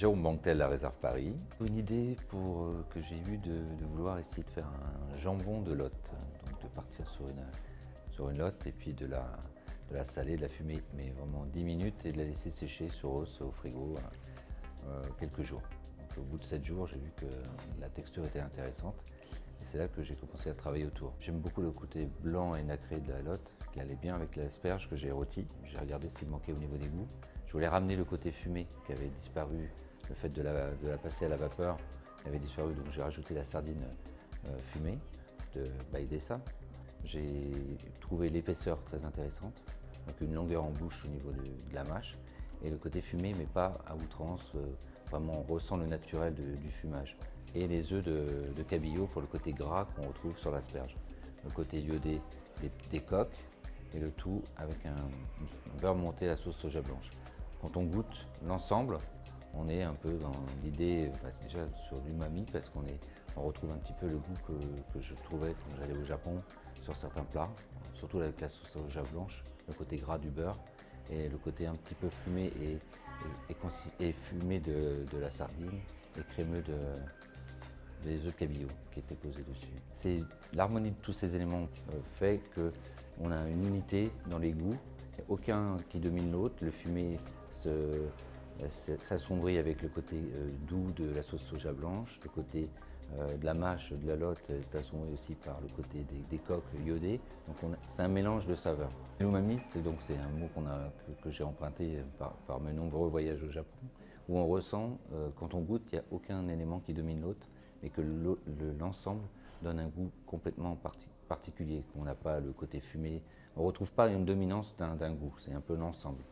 Jérôme Banquetel, la Réserve Paris. Une idée pour, euh, que j'ai eue de, vouloir essayer de faire un jambon de lotte. Donc de partir sur une, sur une lotte et puis de la, de la saler, de la fumer, mais vraiment 10 minutes et de la laisser sécher sur os au frigo euh, quelques jours. Au bout de 7 jours, j'ai vu que la texture était intéressante et c'est là que j'ai commencé à travailler autour. J'aime beaucoup le côté blanc et nacré de la lotte qui allait bien avec l'asperge que j'ai rôti. J'ai regardé ce qui manquait au niveau des goûts. Je voulais ramener le côté fumé qui avait disparu, le fait de la, passer à la vapeur avait disparu, donc j'ai rajouté la sardine euh, fumée de Baïdessa. J'ai trouvé l'épaisseur très intéressante, donc une longueur en bouche au niveau de, la mâche, et le côté fumé, mais pas à outrance, euh, vraiment on ressent le naturel du fumage. Et les œufs de, cabillaud pour le côté gras qu'on retrouve sur l'asperge. Le côté iodé des, des coques, et le tout avec un, un beurre monté à la sauce soja blanche. Quand on goûte l'ensemble, on est un peu dans l'idée, bah, déjà sur l'umami, parce qu'on on retrouve un petit peu le goût que, je trouvais quand j'allais au Japon sur certains plats, surtout avec la sauce soja blanche, le côté gras du beurre et le côté un petit peu fumé et, fumé de, la sardine et crémeux de, des œufs cabillaud qui étaient posés dessus. C'est l'harmonie de tous ces éléments euh, fait qu'on a une unité dans les goûts, aucun qui domine l'autre, le fumé s'assombrit avec le côté euh, doux de la sauce soja blanche, le côté euh, de la mâche, de la lotte est assombri aussi par le côté des, des coques iodées. Donc c'est un mélange de saveurs. L'umami, c'est donc c'est un mot que, j'ai emprunté par, mes nombreux voyages au Japon, où on ressent, euh, quand on goûte, qu'il n'y a aucun élément qui domine l'autre, mais que l'ensemble le, donne un goût complètement parti, particulier, qu'on n'a pas le côté fumé. On ne retrouve pas une dominance d'un goût, c'est un peu l'ensemble.